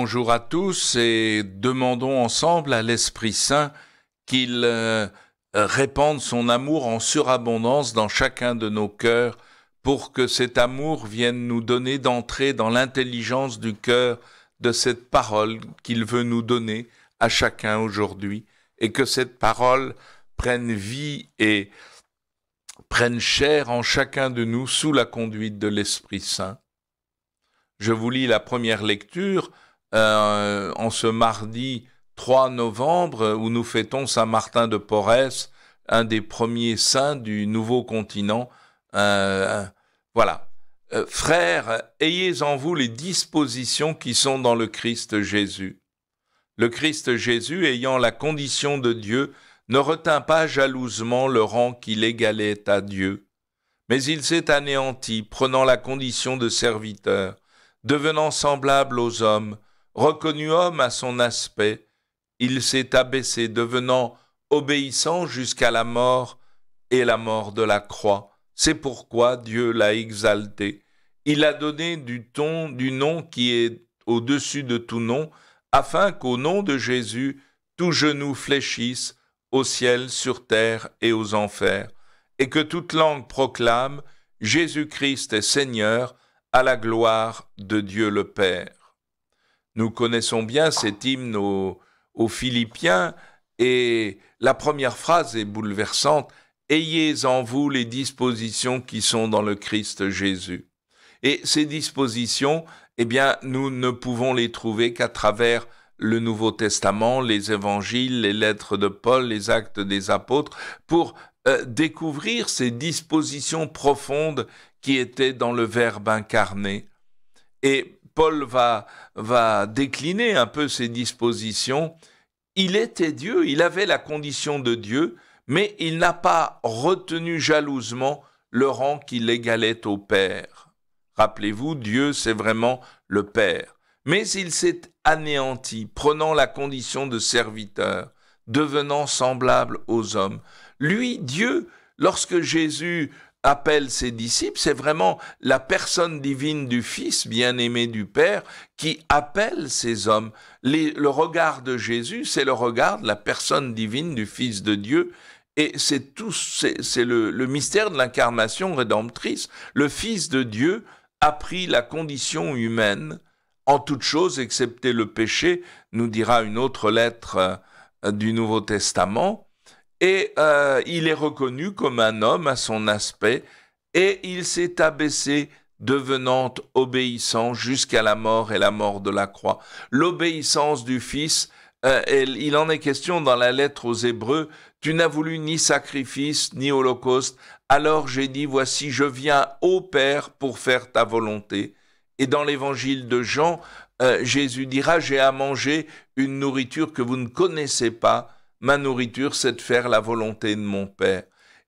Bonjour à tous et demandons ensemble à l'Esprit Saint qu'il euh, répande son amour en surabondance dans chacun de nos cœurs pour que cet amour vienne nous donner d'entrer dans l'intelligence du cœur de cette parole qu'il veut nous donner à chacun aujourd'hui et que cette parole prenne vie et prenne chair en chacun de nous sous la conduite de l'Esprit Saint. Je vous lis la première lecture euh, en ce mardi 3 novembre où nous fêtons Saint Martin de Porres, un des premiers saints du nouveau continent. Euh, voilà. Euh, frères, ayez en vous les dispositions qui sont dans le Christ Jésus. Le Christ Jésus, ayant la condition de Dieu, ne retint pas jalousement le rang qu'il égalait à Dieu, mais il s'est anéanti, prenant la condition de serviteur, devenant semblable aux hommes, Reconnu homme à son aspect, il s'est abaissé, devenant obéissant jusqu'à la mort et la mort de la croix. C'est pourquoi Dieu l'a exalté. Il a donné du ton, du nom qui est au-dessus de tout nom, afin qu'au nom de Jésus, tout genou fléchisse au ciel, sur terre et aux enfers, et que toute langue proclame Jésus-Christ est Seigneur, à la gloire de Dieu le Père. Nous connaissons bien cet hymne aux, Philippiens et la première phrase est bouleversante. Ayez en vous les dispositions qui sont dans le Christ Jésus. Et ces dispositions, eh bien, nous ne pouvons les trouver qu'à travers le Nouveau Testament, les évangiles, les lettres de Paul, les actes des apôtres, pour euh, découvrir ces dispositions profondes qui étaient dans le Verbe incarné. Et Paul va, va décliner un peu ses dispositions. Il était Dieu, il avait la condition de Dieu, mais il n'a pas retenu jalousement le rang qu'il égalait au Père. Rappelez-vous, Dieu, c'est vraiment le Père. Mais il s'est anéanti, prenant la condition de serviteur, devenant semblable aux hommes. Lui, Dieu, lorsque Jésus appelle ses disciples, c'est vraiment la personne divine du Fils, bien-aimé du Père, qui appelle ces hommes. le regard de Jésus, c'est le regard de la personne divine du Fils de Dieu, et c'est tout, c'est le, le mystère de l'incarnation rédemptrice. Le Fils de Dieu a pris la condition humaine en toute chose, excepté le péché, nous dira une autre lettre euh, du Nouveau Testament, et euh, il est reconnu comme un homme à son aspect, et il s'est abaissé, devenant obéissant jusqu'à la mort et la mort de la croix. L'obéissance du Fils, euh, il en est question dans la lettre aux Hébreux, tu n'as voulu ni sacrifice ni holocauste, alors j'ai dit, voici, je viens au Père pour faire ta volonté. Et dans l'évangile de Jean, euh, Jésus dira, j'ai à manger une nourriture que vous ne connaissez pas, Ma nourriture, c'est de faire la volonté de mon Père.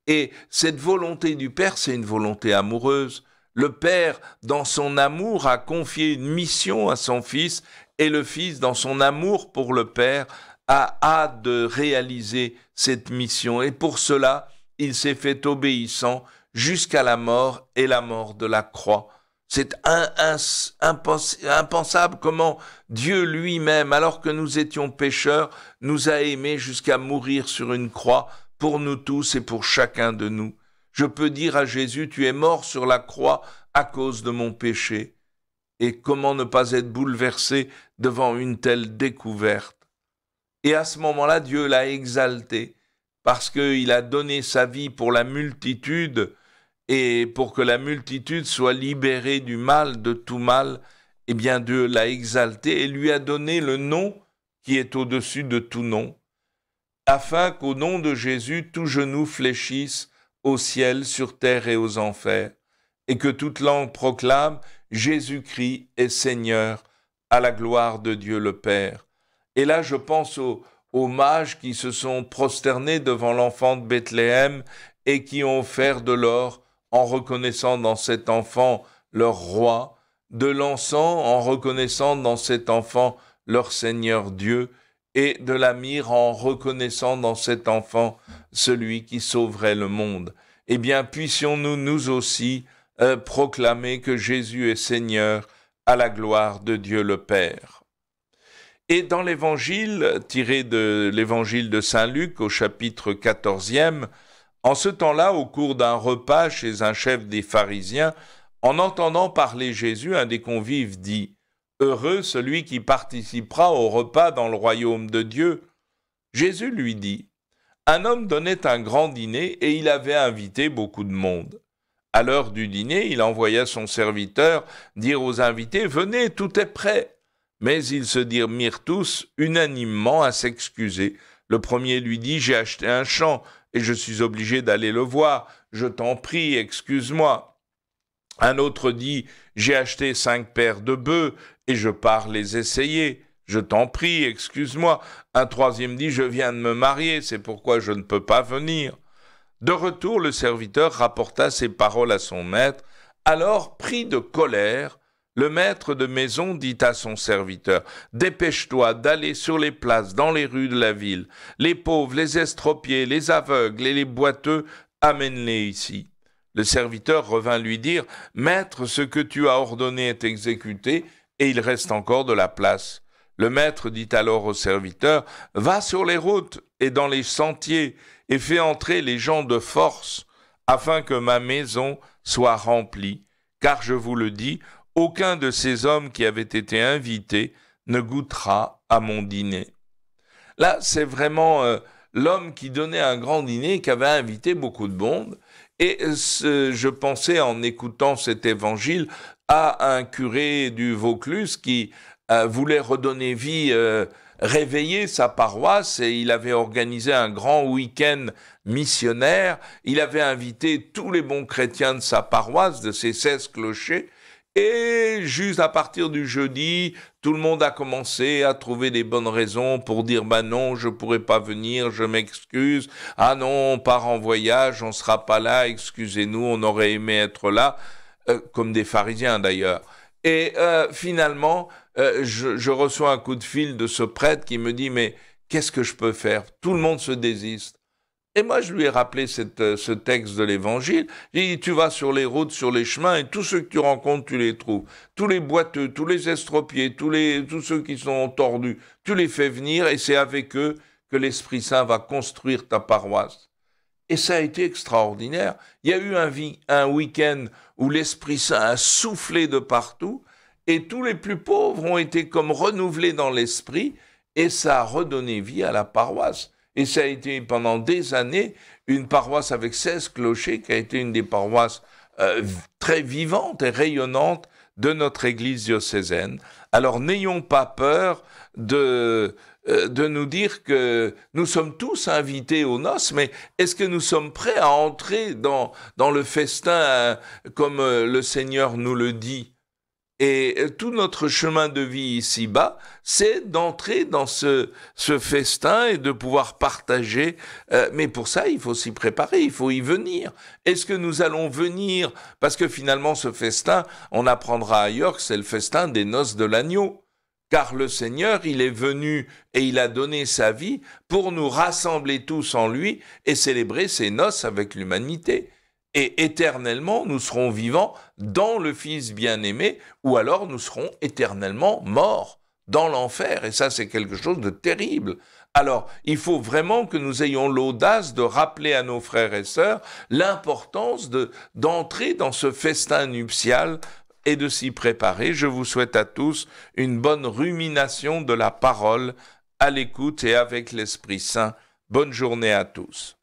Et cette volonté du Père, c'est une volonté amoureuse. Le Père, dans son amour, a confié une mission à son Fils, et le Fils, dans son amour pour le Père, a hâte de réaliser cette mission. Et pour cela, il s'est fait obéissant jusqu'à la mort et la mort de la croix. C'est impensable comment Dieu lui-même, alors que nous étions pécheurs, nous a aimés jusqu'à mourir sur une croix pour nous tous et pour chacun de nous. Je peux dire à Jésus, tu es mort sur la croix à cause de mon péché. Et comment ne pas être bouleversé devant une telle découverte? Et à ce moment-là, Dieu l'a exalté, parce qu'il a donné sa vie pour la multitude, et pour que la multitude soit libérée du mal, de tout mal, eh bien Dieu l'a exalté et lui a donné le nom qui est au-dessus de tout nom, afin qu'au nom de Jésus tout genou fléchisse au ciel, sur terre et aux enfers, et que toute langue proclame Jésus-Christ est Seigneur, à la gloire de Dieu le Père. Et là, je pense aux, aux mages qui se sont prosternés devant l'enfant de Bethléem et qui ont offert de l'or en reconnaissant dans cet enfant leur roi, de l'encens en reconnaissant dans cet enfant leur Seigneur Dieu, et de la myrrhe en reconnaissant dans cet enfant celui qui sauverait le monde. Eh bien, puissions-nous nous aussi euh, proclamer que Jésus est Seigneur à la gloire de Dieu le Père. Et dans l'évangile, tiré de l'évangile de Saint Luc au chapitre 14e, en ce temps-là, au cours d'un repas chez un chef des pharisiens, en entendant parler Jésus, un des convives dit Heureux celui qui participera au repas dans le royaume de Dieu. Jésus lui dit Un homme donnait un grand dîner et il avait invité beaucoup de monde. À l'heure du dîner, il envoya son serviteur dire aux invités Venez, tout est prêt. Mais ils se mirent tous unanimement à s'excuser. Le premier lui dit J'ai acheté un champ et je suis obligé d'aller le voir. Je t'en prie, excuse-moi. Un autre dit J'ai acheté cinq paires de bœufs et je pars les essayer. Je t'en prie, excuse-moi. Un troisième dit Je viens de me marier, c'est pourquoi je ne peux pas venir. De retour, le serviteur rapporta ces paroles à son maître. Alors, pris de colère, le maître de maison dit à son serviteur Dépêche-toi d'aller sur les places, dans les rues de la ville. Les pauvres, les estropiés, les aveugles et les boiteux, amène-les ici. Le serviteur revint lui dire Maître, ce que tu as ordonné est exécuté, et il reste encore de la place. Le maître dit alors au serviteur Va sur les routes et dans les sentiers, et fais entrer les gens de force, afin que ma maison soit remplie. Car je vous le dis, aucun de ces hommes qui avaient été invités ne goûtera à mon dîner. Là, c'est vraiment euh, l'homme qui donnait un grand dîner, qui avait invité beaucoup de monde. Et je pensais en écoutant cet évangile à un curé du Vaucluse qui euh, voulait redonner vie, euh, réveiller sa paroisse et il avait organisé un grand week-end missionnaire. Il avait invité tous les bons chrétiens de sa paroisse, de ses 16 clochers, et juste à partir du jeudi, tout le monde a commencé à trouver des bonnes raisons pour dire bah non, je pourrais pas venir, je m'excuse. Ah non, on part en voyage, on sera pas là, excusez-nous, on aurait aimé être là, euh, comme des pharisiens d'ailleurs. Et euh, finalement, euh, je, je, reçois un coup de fil de ce prêtre qui me dit mais qu'est-ce que je peux faire? Tout le monde se désiste. Et moi, je lui ai rappelé euh, ce texte de l'Évangile. J'ai dit, tu vas sur les routes, sur les chemins, et tous ceux que tu rencontres, tu les trouves. Tous les boiteux, tous les estropiés, tous, ceux qui sont tordus, tu les fais venir, et c'est avec eux que l'Esprit Saint va construire ta paroisse. Et ça a été extraordinaire. Il y a eu un, un week-end où l'Esprit Saint a soufflé de partout, et tous les plus pauvres ont été comme renouvelés dans l'Esprit, et ça a redonné vie à la paroisse. Et ça a été pendant des années une paroisse avec 16 clochers qui a été une des paroisses euh, très vivantes et rayonnantes de notre Église diocésaine. Alors n'ayons pas peur de, euh, de nous dire que nous sommes tous invités aux noces, mais est-ce que nous sommes prêts à entrer dans, dans le festin euh, comme le Seigneur nous le dit? Et euh, tout notre chemin de vie ici-bas, c'est d'entrer dans ce, ce, festin et de pouvoir partager. Euh, mais pour ça, il faut s'y préparer, il faut y venir. Est-ce que nous allons venir Parce que finalement, ce festin, on apprendra ailleurs que c'est le festin des noces de l'agneau. Car le Seigneur, il est venu et il a donné sa vie pour nous rassembler tous en lui et célébrer ses noces avec l'humanité et éternellement nous serons vivants dans le Fils bien-aimé, ou alors nous serons éternellement morts dans l'enfer. Et ça, c'est quelque chose de terrible. Alors, il faut vraiment que nous ayons l'audace de rappeler à nos frères et sœurs l'importance de, d'entrer dans ce festin nuptial et de s'y préparer. Je vous souhaite à tous une bonne rumination de la parole à l'écoute et avec l'Esprit Saint. Bonne journée à tous.